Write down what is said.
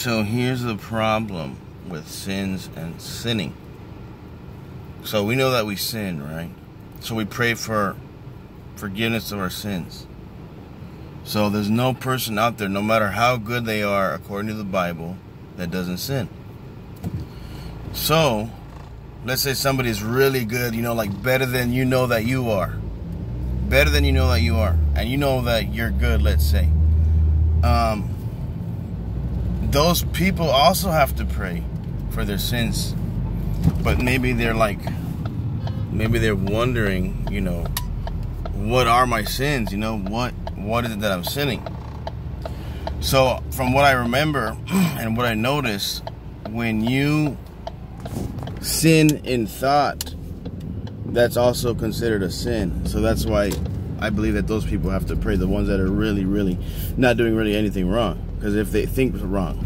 So here's the problem with sins and sinning. So we know that we sin, right? So we pray for forgiveness of our sins. So there's no person out there, no matter how good they are, according to the Bible, that doesn't sin. So, let's say somebody's really good, you know, like better than you know that you are. Better than you know that you are. And you know that you're good, let's say. Those people also have to pray for their sins. But maybe they're like, maybe they're wondering, you know, what are my sins? You know, what what is it that I'm sinning? So, from what I remember and what I notice, when you sin in thought, that's also considered a sin. So that's why I believe that those people have to pray, the ones that are really, really not doing really anything wrong. Because if they think wrong,